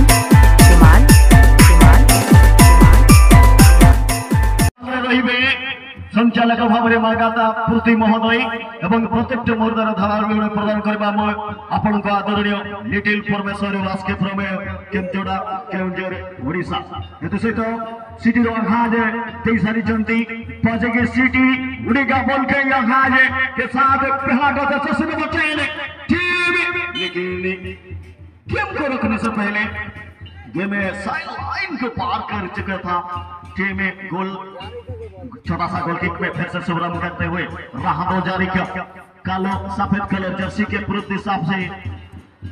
ईमान ईमान ईमान রহিবে সঞ্চালক ভাবে মার্গাতা পূর্তি মহোদয় এবং প্রত্যেকটি মুহূর্তর ধারাবাহিক প্রদান করা আপনার আদরণীয় লিটিল ফর্মেসন আজকে প্রমেয় কেন্দ্রটা কেউঝর ওড়িশা এতসহিত সিটির অঘাজে তেই সারিছন্তি পছে কি সিটি উড়িকা বলকে অঘাজে কে সাথ পেলা গত চসনে বচাইলে টিম लेकिन गेम को रखने से पहले गेम में साइड लाइन को पार कर चुका था। टीम में गोल छोटा सा गोल किक में फिर से शुभारंभ करते हुए राहतो जारी का कालो, सफ़ेद कलर जर्सी के पूर्व दिशा से,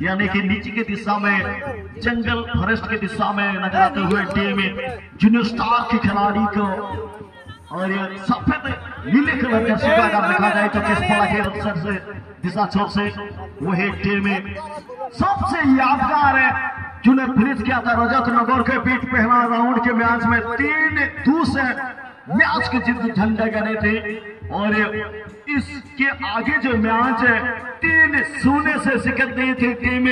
यानी कि नीचे की दिशा में, जंगल फॉरेस्ट की दिशा में नज़र आते हुए टीम जूनियर स्टार के खिलाड़ी को और ये सफ़ेद नीले कलर का सिक्का अगर देखा जाए तो किस पड़ा के अवसर से, दिशा छोर से, वही टीम में सबसे यादगार है, जिन्हें फिनिश किया था रजत नगर के बीच पहला राउंड के मैच में तीन दो से मैच के जीत झंडे गए थे। और इसके आगे जो मैच है, तीन शून्य से शिकत दी थी टीम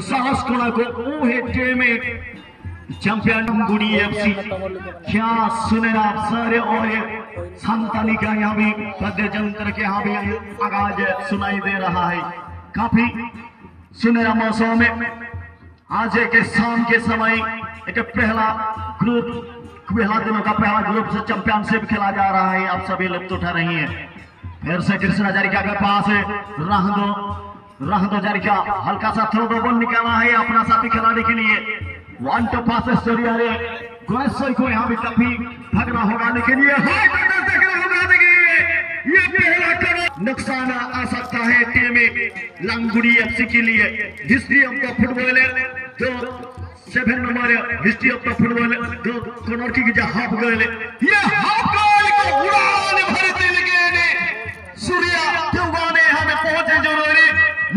साहस कोड़ा को वो है टीम चैंपियन गुड़ी एफसी क्या सुने आप सर और संतानी का यहाँ भी पद्य जंत्र के यहाँ भी आगाज़ सुनाई दे रहा है। काफ़ी सुनहरा मौसम में आज के शाम के समय एक पहला ग्रुप पहला दिनों का पहला ग्रुप से चैंपियनशिप खेला जा रहा है। आप सभी लुप्त उठा रही हैं। फिर से कृष्ण हजारिका के पास राह दो राह दो जारिका हल्का सा थ्रो दो बॉल निकाला है अपना साथी खिलाड़ी के लिए। वन टू पास स्टोरी आ रहे गुणेश्वर को यहाँ भी काफ़ी भगना होगा लेकिन ये हाई बटन तक होगा देखिए ये पहला करो नुकसान आ सकता है टीम लंगुड़ी एफसी के लिए। हिस्ट्री ऑफ़ द फुटबॉल जो seven number history of the football जो कॉर्नर की जो हाफ़ गोल ये हाफ़ गोल को उड़ान भर दिल गए सूर्या देवगाने हमें पहुँचे ज़रूरी,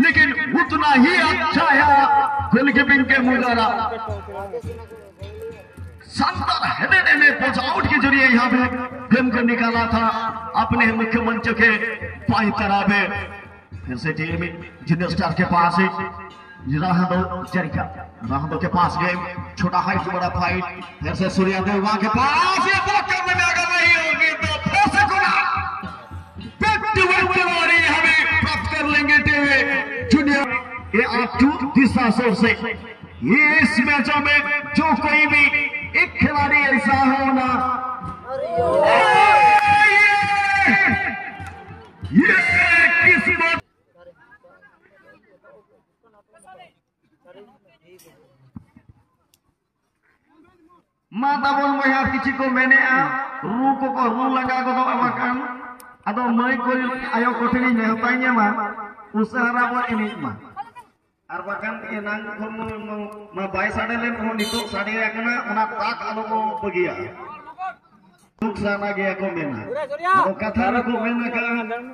लेकिन उतना ही अच्छा है। गोलकीपिंग के मुजारा शानदार हेडेड ने के ज़रिए यहाँ पे गेम को निकाला था अपने मुख्य मंच के पाई तरह में फिर से टीम जूनियर स्टार के पास राहदो जरिका। राहदो के पास गेम छोटा हाइट बड़ा फाइट फिर से सूर्या वहाँ के पास ये ब्लॉक करने में अगर नहीं होगी तो फिर से गुना बैक खिलाड़ी हमें प्राप्त कर लेंगे टीम जूनियर, ये आप टू दिशा सोर से ये इस मैचों में जो कोई भी एक खिलाड़ी ऐसा होना ये, ये किस्मत माता बोल मैं यार किसी को मैंने रू को को रू लगा को तो makan atau मैं कोई ayo koठनी में। है mah ar arwakan enang kono mo ma bay sade len ko nito sade yakna tak anu alo ko bagia ya. duk sana ge ya, ko mena ko katha ra ko mena ka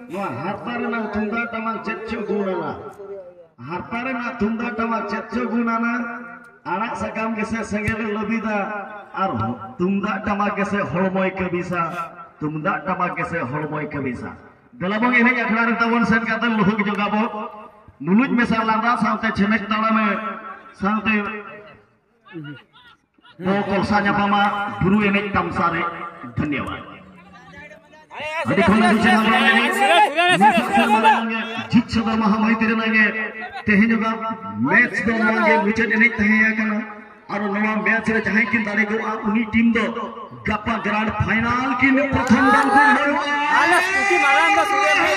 no harpar na thunda tama guna na harpar na thunda tama chachu guna na anak sakam ge se sengel lobi ar thunda tama ge se holmoy ke bisa thunda tama holmoy ke bisa ini ya, akhlar tawon sen kata luhuk juga नुलुज में सालांदा साउते छेनेक ताड़ा में साउते वो कोलसा न्यापामा गुरु एनेक तमसारे धन्यवाद। अभी खोना नीचे हम लोग? जीत सदर महामारी नंगे तेहे जोगा मैच दो नंगे विकेट एनेक तहे या कना और नवा मैच रे जहाँ किन दारे को उनी टीम दो गप्पा ग्रांड फाइनल की प्रथम दल को Alas, puti malam dah sudah hai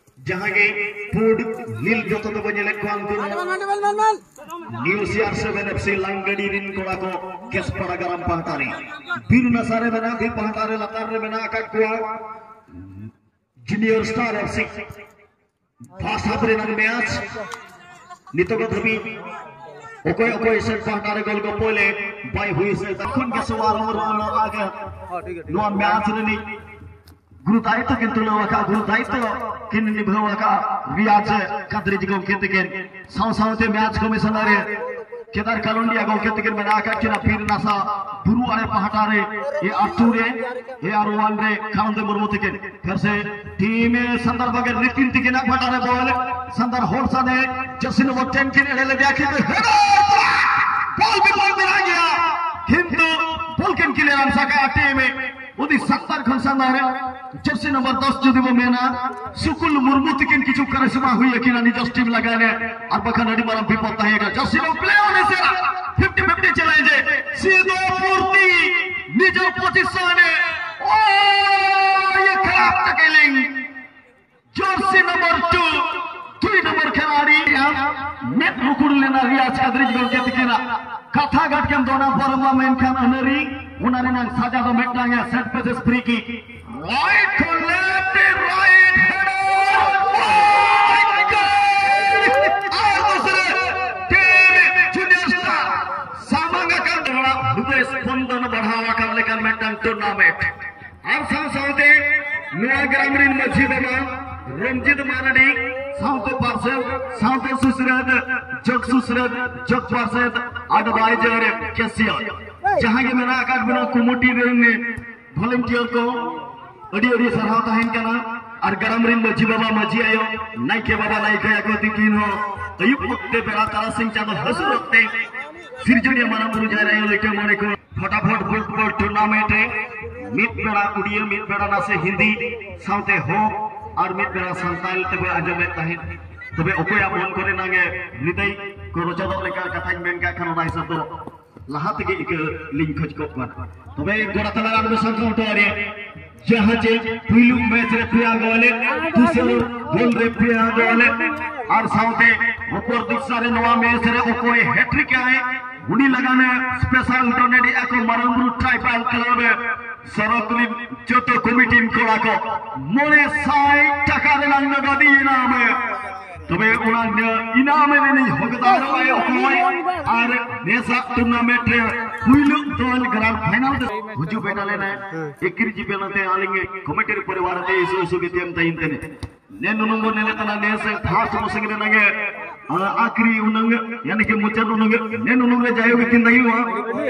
जहांगे पूड लील जो तो तो बन्ये लेको आंको न्यूसियार से बने से लंगड़ी रिन कोड़ा को केस पड़ा गरम पहता रे बिन नसारे बना भी पहता रे लतार रे बना का कुआ। Junior star F C. भाषा परे नंग में आज नितो को धबी। ओको ओको इसे पहता रे गोल को पोले। बाय हुई से। तकन के सवार हो रहा नौ आगे नौ में नहीं किन तुलवाका गुरुदायित्व किन निभावाका रियाज कादरी जिगो केतकेन साव सावते मैच कमिशनर केदार कालोंडिया गो केतकेन में आका किना फिर नासा बुरु आरे पहाटा रे ये आटू रे ये आरवान रे खानदे मुर्मू तिकेन फिर से टीम संदर बगे रितिन तिकेन पहाटा रे बॉल संदर होरसा ने जर्सी नंबर 10 किन एड़े ले दिया कि बॉल भी बॉल के का टीम ওদি সাত্তার খান সান্দারে জার্সি নাম্বার 10 যদি বো মেনা সুকুল মুরমু তিকিন কিছু কারিশমা হইয়ে কিনা নিজ টিম লাগানে আর বাখান আডি মারা বিপদ তাহেগা জার্সি নো প্লে অনে সেরা 50 50 চলাই যে সিধো পূর্তি নিজ পজিশনে ও ये खराब टैकलिंग जर्सी नंबर 2 দুই নম্বর খেলাড়ি নেট রুকুর লেনা রিয়াজ কাদরিজ গল কেতে কিনা কাথা গাট কেম দোনা বরমা মেন খান अनरी उन्होंने ना साजा तो मिटना है सेट पे से फ्री की। राइट टू लेफ़्ट राइट हृदय स्पंदन बढ़ावा कर लेकर मैदान टूर्नामेंट और साथ साथ नया ग्रामीण मझी बाबा रंजित मारडी साउथ पार्षद साउथ सुसरद जग सुसरद जग पार्षद एडवाइजर कैशियर जहाँ के मेरा आकाश बना कमिटी रे वॉलंटियर को अड़ी अड़ी सरहाव तहन कना और गरम रिन मझी बाबा मझी आयो। नाइके बाबा नाइके को दिकिन हो अयुब वक्ते बेड़ा तारा सिंह चाँद हसु वक्ते सिरजुनिया माना बुरु जाय रहे लेके मोने को फटाफट फुटबॉल टूर्नामेंट रे मित बेड़ा उड़िया मित बेड़ा ना से हिंदी साउते हो, और मित बेड़ा संताल तबे आजमे तहन। तबे ओकोया फ़ोन करे नागे नितई को रोजादो लेका कथाñ मेन का खाना हिसाब दो। lahat ge ik link khoj ko pan tobe gora tala ran besan ko to are jahan je pilu match re priya gole dusero gol re priya gole আর সাউতে উপর দিক সারে নোয়া ম্যাচ রে ওকোয় হ্যাট্রিক আয় উনি লাগানে স্পেশাল ডোনেট এক মারামরু tribal ক্লাবে সরকারি যত কমিটি কোড়াকো মনে সাই টাকা রে নগদি ইনামে তবে ওনা ইনামে নেই হকদার হয় অকলয় আর নেসা টুর্নামেন্ট রে হুইল দল গরার ফাইনাল হুজু বেটালে না একির জিবেলতে আলিঙ্গে কমিটির পরিবার তে ইসু ইসু কে তেম তাইন তেনে নে নুনুঙ্গো নেলে তানা নেসে ফাস্ট মুসিংরে নাগে ಆಕ್ರಿ ಉನಂಗ ಎನಕ್ಕೆ ಮುಚ್ಚಲು ಉನಂಗ ನೇನು ಉನಂಗ ಜಯೋಗ ತಿಂದ ಇವ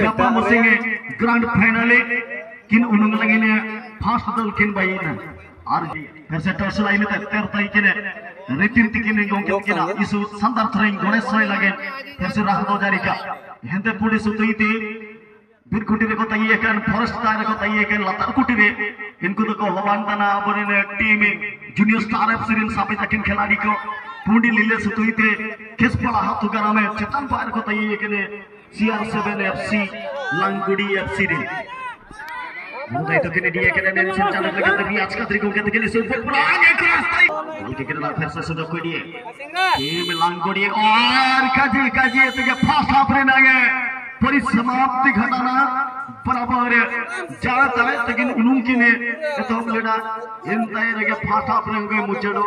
ಕಪ್ಪ ಮುಸಿಂಗೆ ಗ್ರಾಂಡ್ ಫೈನಲ್ ಕಿನ್ ಉನಂಗ ಲಗಿನ ಫಾಸ್ಟ್ ದಲ್ ಕಿನ್ ಬೈನ ಆರ್ ಕರ್ಸೆ ಟರ್ಸ್ ಲೈನ್ ತಕ್ತರ್ ತೈಕಿನ रितिन तिकिने गोंग किना इसु संदर थ्रेंग गणेश लगे फिर का रे तई एकन फॉरेस्ट को तई एकन लतार कुटी रे इनको तो को हवान तना बने टीम जूनियर स्टार एफ़ सीरीन तकिन खिलाड़ी को पुंडी लीले सुतई ते किस पला हाथ गरा में चतन पार को तई एकने सीआर7 एफसी लंगुडी एफसी रे मुदा itu kini dia kena dari sencana lagi tapi आज का तरीकों के तरीके से ऊपर पुराने रास्ता बॉल के किनारा फिर से सुधर कोई दिए टीम लांगोड़ी और काजी काजी तो के फास्ट हाफ़ रे बराबर जा तले तकिन किने तो हम लेना, इन ताई लगे फास्ट हाफ़ रे होगे मुचड़ो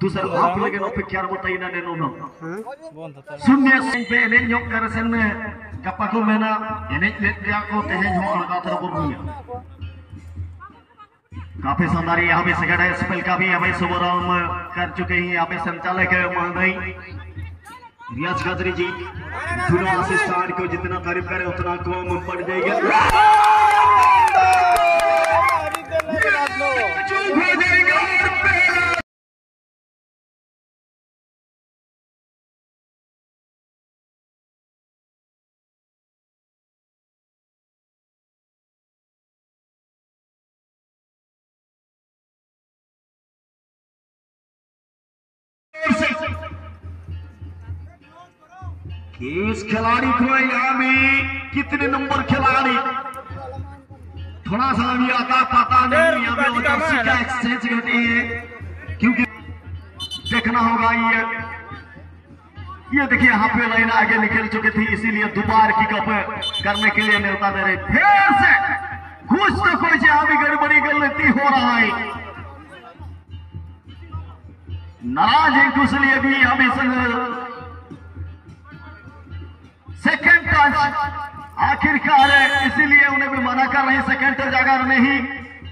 दूसरा हाफ़ लगे नो पे क्या बताई ना ने नो शून्य सिंह पे ने योग कर सन में को मेना एने को तहे हो अलगा तरफ़ बुनिया काफ़ी शानदार यहाँ पे सेकंड है, स्पेल का भी हमें शुभारंभ कर चुके हैं यहाँ पे संचालक है महोदय रियाज गाजरी जी पूरा को जितना तारीफ़ करे, उतना कम पड़ जाएगा। इस खिलाड़ी को यहाँ में कितने नंबर खिलाड़ी? थोड़ा सा भी आता पता नहीं यहाँ का एक्सचेंज घटी है क्योंकि देखना होगा ये। ये देखिए यहाँ पे लाइन आगे निकल चुकी थी इसीलिए दोबारा की कप करने के लिए न्योता दे रहे। फिर से कुछ तो कुछ यहाँ भी गड़बड़ी गलती हो रहा है। नाराज़ है कुछ लिए भी यहाँ भी टच आखिरकार इसीलिए उन्हें भी मना कर रहे सेकंड टच अगर नहीं।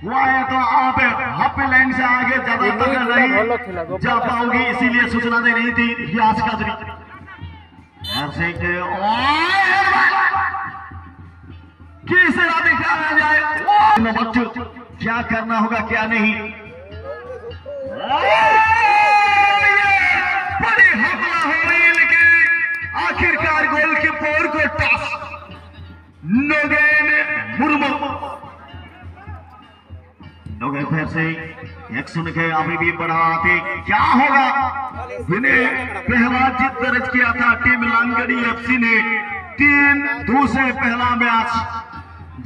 हुआ है तो आप हाफ़ लाइन से आगे ज़्यादा तक खेला, नहीं जा पाओगी इसीलिए सूचना दे रही थी कादरी। ऐसे किसे दिखाया जाए? क्या करना होगा क्या नहीं? टॉस नोगेन मुर्मू। नोगे फिर से एक सुन के अभी भी बढ़ाते क्या होगा? इन्हें पहला जीत दर्ज किया था टीम लांगड़ी एफसी ने। तीन दूसरे पहला मैच।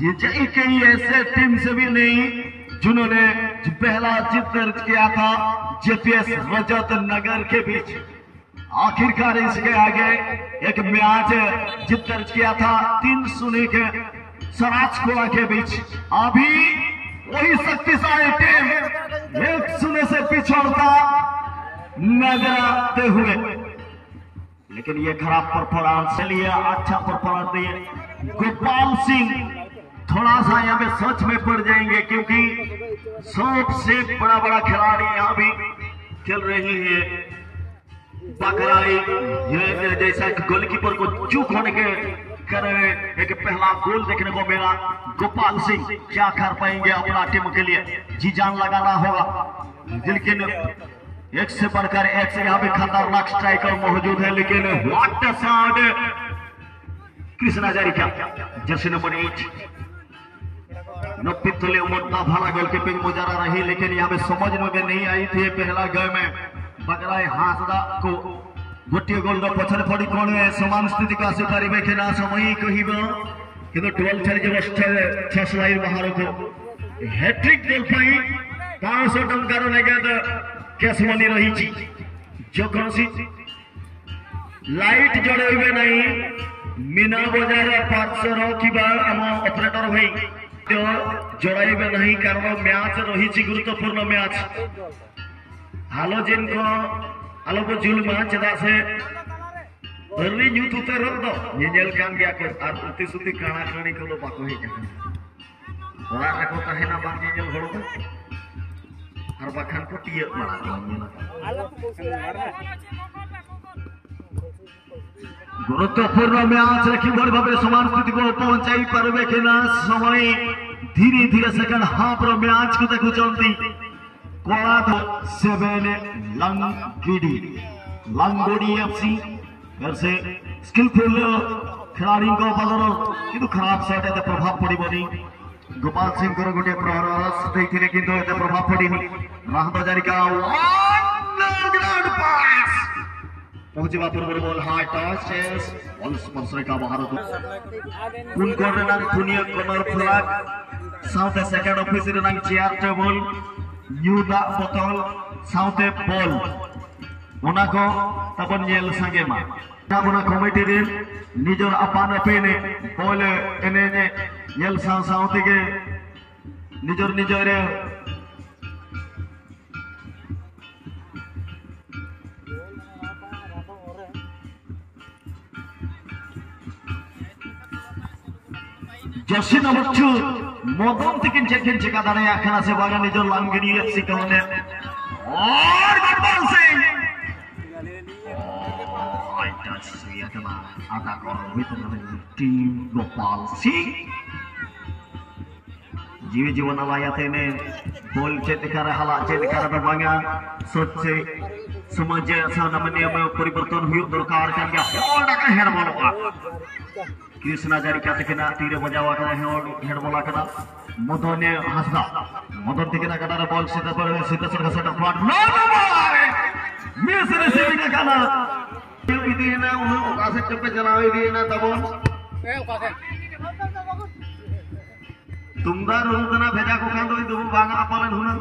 जय कई ऐसे टीम से भी नहीं, जिन्होंने पहला जीत दर्ज किया था जेपीएस रजत नगर के बीच। आखिरकार इसके आगे एक मैच जीत दर्ज किया था, तीन शून्य के सराजकोला के बीच। अभी वही शक्तिशाली टीम एक शून्य से पिछड़ता नज़र आते हुए। लेकिन ये खराब परफॉर्मेंस लिए अच्छा परफॉर्मेंस दिए। गोपाल सिंह थोड़ा सा यहाँ पे सच में पड़ जाएँगे क्योंकि सबसे बड़ा बड़ा खिलाड़ी यहाँ भी खेल रही है। जैसा कि गोलकीपर को चूक होने के करे एक पहला गोल देखने को मिला। गोपाल सिंह, क्या कर पाएँगे अपना टीम के लिए? जी जान लगाना होगा। लेकिन एक से बढ़कर एक से यहाँ पे खतरनाक स्ट्राइकर मौजूद है, लेकिन व्हाट शॉट कृष्णा जारी क्या जर्सी नंबर एट नब्बे उमरता भला गोलकीपिंग मुजरा रही, लेकिन यहाँ पे समझ में नहीं आई थी पहला गेम में। बकराई हासदा को गोटे गोल पछर पड़ी कौन है समान स्थिति का आसी पारे कि ना समय कहिब କିନ୍ତୁ ଟ୍ୱେଲ୍ଭ ଚାଲିଛି ବର୍ଷ ଛଅ ସ୍ଲାଇଡ୍ ବାହାରକୁ ହ୍ୟାଟ୍ରିକ୍ ଗୋଲ୍ ପାଇଁ ପାଞ୍ଚଶହ ଟଙ୍କାର ନେଗେଦ କ୍ୟାସ୍ ମନି ରହିଛି ଯେକୌଣସି ଲାଇଟ୍ ଜଳେଇବେ ନାହିଁ ମୀନା ବଜାର ପାର୍ଶ୍ୱର ଥିବା ଆମ ଅପରେଟର ଭାଇ ତ ଜଳାଇବେ ନାହିଁ କାରଣ ମ୍ୟାଚ୍ ରହିଛି ଗୁରୁତ୍ୱପୂର୍ଣ୍ଣ ମ୍ୟାଚ୍ હાલો જેમ કો હાલો કો જુલ માં ચદા છે ભરવી ન્યુ તું તે રદ નિજેલ કામ ગયા કે આર ઉતી સુતી કાણા કાણી કોલો પાકો હે જાને ઓરા આકો કહે ના બાકી જેલ ઘડો আর বাখান কো টিয়ে মারা গুরুত্বপূর্ণ ম্যাচ রে কীভাবে ভাবে সমান স্থিতি কো পৌঁছাই পারবে কিনা? সময় ধীরে ধীরে সেকেন্ড হাফ র ম্যাচ কো দেখুছন্তি कोलाद सेवन लंगडी लंगोडी एफसी घर से स्किलफुल खिलाड़ी को बदल किंतु खराब सेट एते प्रभाव पड़िबनी गोपाल सिंह को गोटे प्रहरस देथिले किंतु एते प्रभाव पड़िनी राहत जारिका ग्राउंड पास पहुंचवा पूर्व बॉल हाई टच चेस बॉल स्पर्श रेखा बाहर कुन कोर्नर नंग Punia corner flag Yuda botol saute bol. Unako tapon yel sange ma tapon ako may tirin nijon apana pene bole enene yel san saute ke nijon nijon re Joshin Abuchu Madan तिकिन चेकिन चिका दाड़िया खाना से बागा निजर लांगड़ी FC कहने और गोपाल सिंह ओह, এটা সুইয়া কেমা আদা কর ভিতরে टीम गोपाल सिंह जीव जीवन आयाते ने बोल चेत कर हाला चेत कर बांगा सोच से समाज सा नमनीय में परिवर्तन हुई दरकार kan गया होल्ड का हेड बोलवा कृष्णा जारी क्या तकिना तीरे बजावा कना हेड हेड बोला कना मदन हंसदा मदन तकिना कना रे बॉल सीधा पर सीधा sir sir front no no miss receiving कना विधि ना उन्हें ओकासे चप्पे चलावे दिए ना तबन तुमदा रोजना भेजा को कांदो दुबु बांगा पालन हुना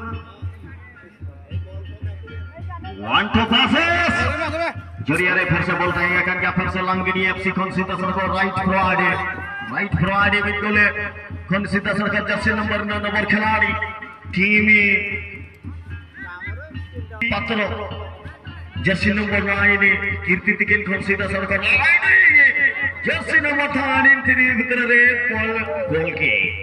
जरियारे फिर से बोलते हैं क्या फिर से लंगनी एफसी कंसिता सर को राइट फ्रॉड राइट फ्रॉड बिल्कुल कंसिता सर का जर्सी नंबर नौ, नंबर खिलाड़ी, टीम पत्र जर्सी नंबर नाइन कीर्ति तिकिन कंसिता सर का जर्सी नंबर थान इन भीतर रे गोल गोल की।